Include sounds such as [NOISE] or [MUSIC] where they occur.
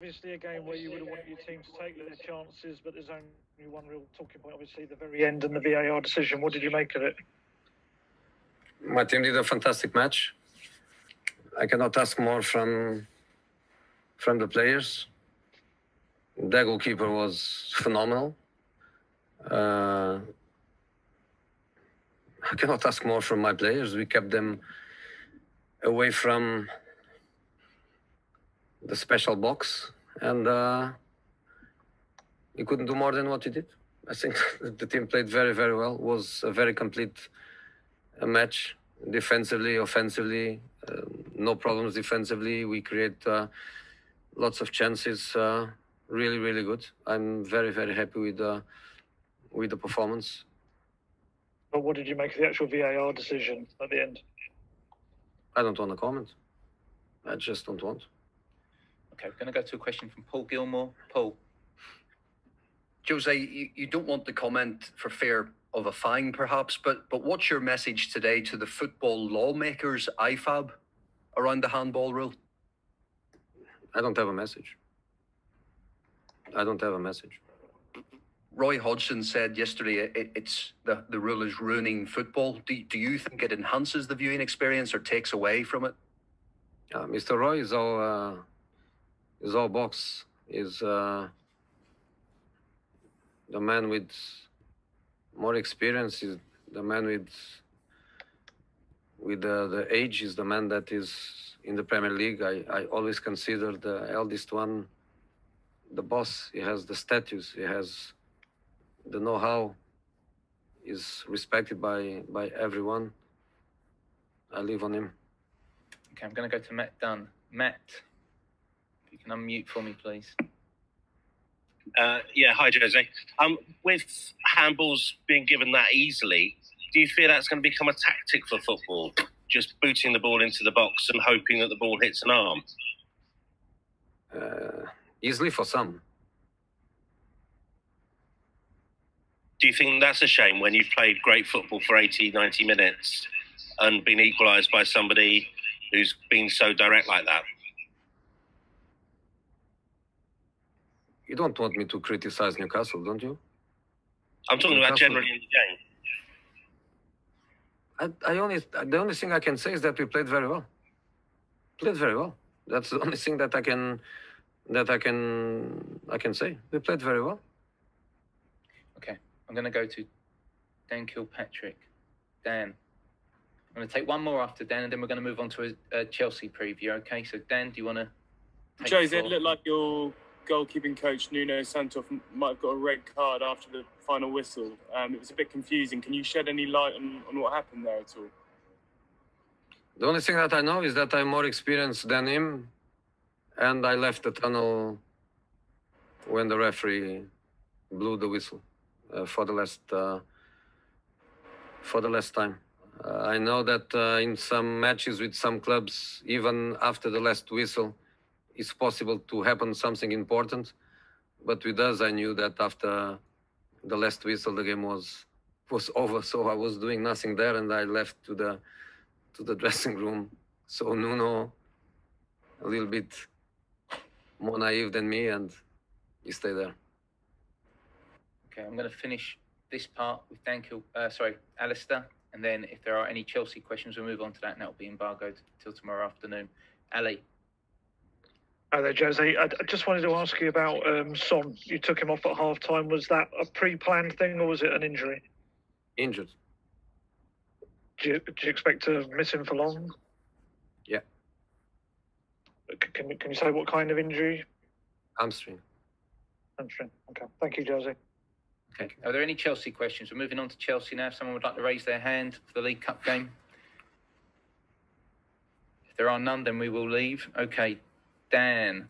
Obviously, a game where you would have wanted your team to take their chances, but there's only one real talking point. Obviously, the very end and the VAR decision. What did you make of it? My team did a fantastic match. I cannot ask more from from the players. The goalkeeper was phenomenal. Uh, I cannot ask more from my players. We kept them away from the special box, and uh, he couldn't do more than what he did. I think [LAUGHS] the team played very, very well. It was a very complete uh, match, defensively, offensively. Uh, no problems defensively. We create uh, lots of chances. Uh, really, really good. I'm very, very happy with the with the performance. But what did you make of the actual VAR decision at the end? I don't want to comment. I just don't want. Okay, we're going to go to a question from Paul Gilmore. Paul. Jose, you, you don't want to comment for fear of a fine, perhaps, but but what's your message today to the football lawmakers, IFAB, around the handball rule? I don't have a message. I don't have a message. Roy Hodgson said yesterday it, it's the, the rule is ruining football. Do, do you think it enhances the viewing experience or takes away from it? Uh, Mr. Roy is our uh, is our box. Is uh, the man with more experience. Is the man with with the, the age. Is the man that is in the Premier League. I, I always consider the eldest one the boss. He has the status. He has the know-how. Is respected by by everyone. I live on him. Okay, I'm going to go to Matt Dunn. Matt, if you can unmute for me, please. Uh, yeah, hi Jose. Um, with handballs being given that easily, do you fear that's going to become a tactic for football? Just booting the ball into the box and hoping that the ball hits an arm? Uh, easily for some. Do you think that's a shame when you've played great football for 80, 90 minutes and been equalised by somebody who's been so direct like that? You don't want me to criticize Newcastle, don't you? I'm talking about Newcastle- generally in the game. I, I only the only thing I can say is that we played very well. Played very well. That's the [LAUGHS] only thing that I can that I can I can say. We played very well. Okay, I'm going to go to Dan Kilpatrick. Dan. I'm going to take one more after Dan, and then we're going to move on to a, a Chelsea preview. Okay, so Dan, do you want to? Jose, it looked like your goalkeeping coach Nuno Santos might have got a red card after the final whistle. Um, it was a bit confusing. Can you shed any light on, on what happened there at all? The only thing that I know is that I'm more experienced than him, and I left the tunnel when the referee blew the whistle uh, for the last uh, for the last time. Uh, I know that uh, in some matches with some clubs, even after the last whistle, it's possible to happen something important. But with us, I knew that after the last whistle, the game was was [LAUGHS] over. So I was doing nothing there, and I left to the to the [LAUGHS] dressing room. So Nuno, a little bit more naive than me, and he stayed there. Okay, I'm going to finish this part with Dan Kil, uh, sorry, Alistair, and then if there are any Chelsea questions, we'll move on to that, and that'll be embargoed till tomorrow afternoon. Ali, Hi there, Jose. I, I just wanted to ask you about um, Son. You took him off at half time. Was that a pre planned thing or was it an injury? Injured. Do you, do you expect to miss him for long? Yeah. Can, you- can you say what kind of injury? Hamstring. Hamstring. Okay. Thank you, Jose. okay, are there any Chelsea questions? We're moving on to Chelsea now. If someone would like to raise their hand for the League Cup game. If there are none, then we will leave. Okay, Dan,